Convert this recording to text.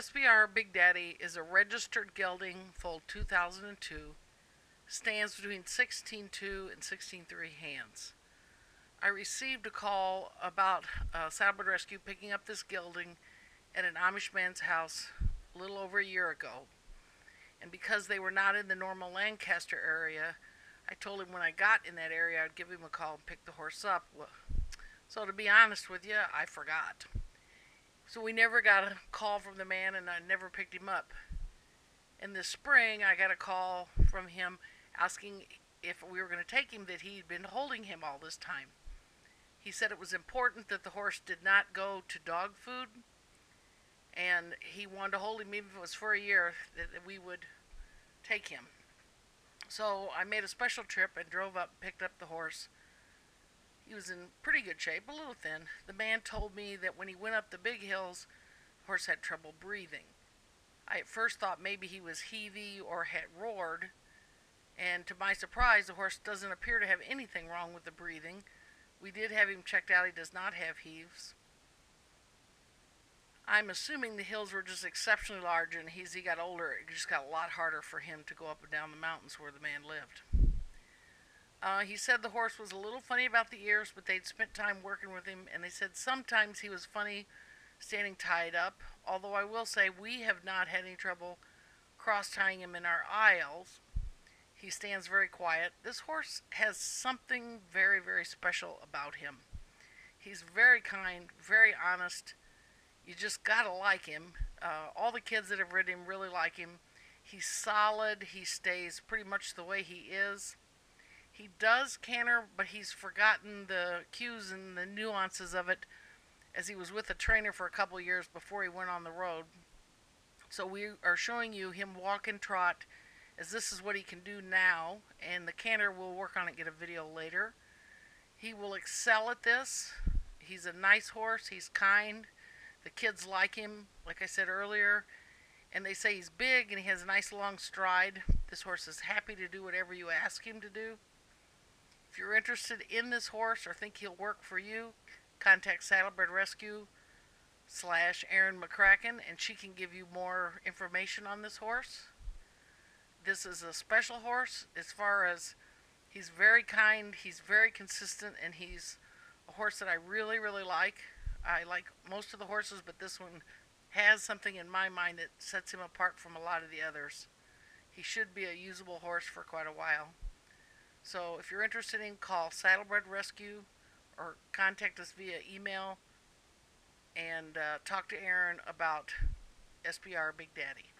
SBR Big Daddy is a registered gelding, foal 2002, stands between 16.2 and 16.3 hands. I received a call about uh, Saddlebred Rescue picking up this gelding at an Amish man's house a little over a year ago. And because they were not in the normal Lancaster area, I told him when I got in that area I'd give him a call and pick the horse up. So to be honest with you, I forgot. So we never got a call from the man and I never picked him up. In the spring, I got a call from him asking if we were going to take him that he'd been holding him all this time. He said it was important that the horse did not go to dog food and he wanted to hold him even if it was for a year that, we would take him. So I made a special trip and drove up picked up the horse. He was in pretty good shape, a little thin. The man told me that when he went up the big hills, the horse had trouble breathing. I at first thought maybe he was heavy or had roared, and to my surprise, the horse doesn't appear to have anything wrong with the breathing. We did have him checked out, he does not have heaves. I'm assuming the hills were just exceptionally large, and as he got older, it just got a lot harder for him to go up and down the mountains where the man lived. Uh, he said the horse was a little funny about the ears, but they'd spent time working with him, and they said sometimes he was funny standing tied up. Although I will say we have not had any trouble cross tying him in our aisles. He stands very quiet. This horse has something very, very special about him. He's very kind, very honest you just gotta like him. Uh, all the kids that have ridden him really like him. He's solid. He stays pretty much the way he is. He does canter, but he's forgotten the cues and the nuances of it as he was with a trainer for a couple years before he went on the road. So we are showing you him walk and trot as this is what he can do now, and the canter will work on it, get a video later. He will excel at this. He's a nice horse. He's kind. The kids like him, like I said earlier, and they say he's big and he has a nice long stride. This horse is happy to do whatever you ask him to do. If you're interested in this horse or think he'll work for you, contact Saddlebred Rescue slash Erin McCracken and she can give you more information on this horse. This is a special horse as far as he's very kind, he's very consistent, and he's a horse that I really, really like. I like most of the horses, but this one has something in my mind that sets him apart from a lot of the others. He should be a usable horse for quite a while. So if you're interested in, call Saddlebred Rescue or contact us via email and uh, talk to Erin about SBR Big Daddy.